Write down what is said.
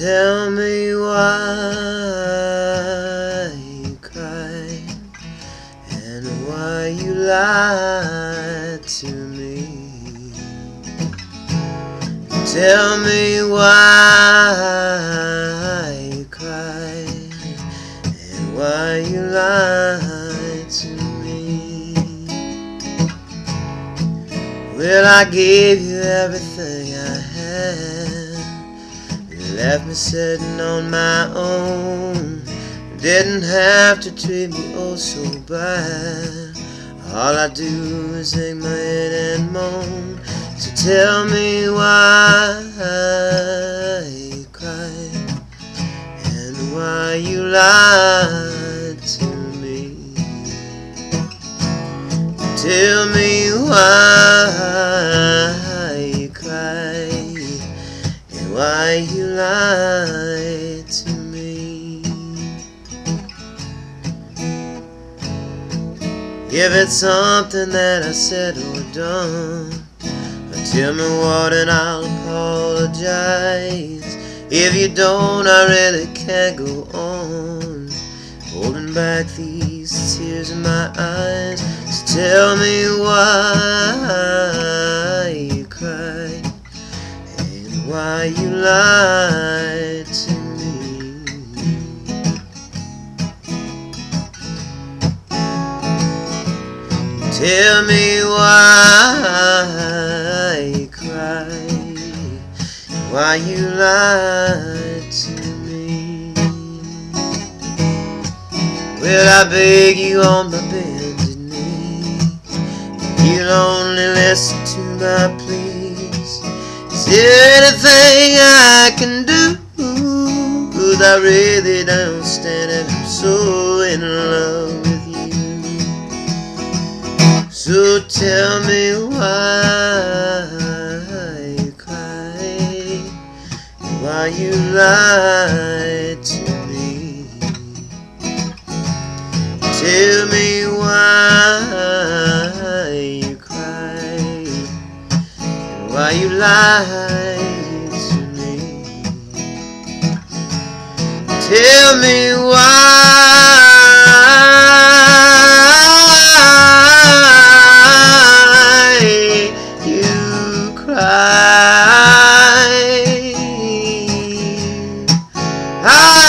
Tell me why you cry and why you lied to me. Tell me why you cry and why you lied to me. Well, I gave you everything I had left me sitting on my own. Didn't have to treat me oh so bad. All I do is hang my head and moan. So tell me why you cry and why you lied to me. Tell me why lied to me. If it's something that I said or done, tell me what and I'll apologize. If you don't, I really can't go on holding back these tears in my eyes. So tell me why why you lied to me. Tell me why you cry, why you lied to me. Well, I beg you on my bended knee, you'll only listen to my plea. Anything I can do? Cause I really don't stand it. I'm so in love with you. So tell me why you cry, why you lied to me. Tell me why you lied to me. Tell me why you cry. I